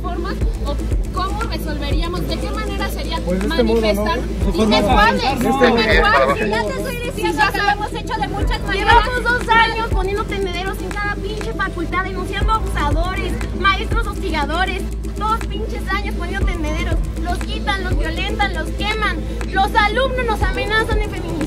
formas o cómo resolveríamos, de qué manera sería Pues este modo, manifestar. De cuáles? avanzar, cuáles? Sí, ya te estoy diciendo que lo hemos hecho de muchas maneras. Llevamos dos años poniendo tendederos en cada pinche facultad, denunciando abusadores, maestros hostigadores. Dos pinches años poniendo tendederos. Los quitan, los violentan, los queman. Los alumnos nos amenazan de feminicidio,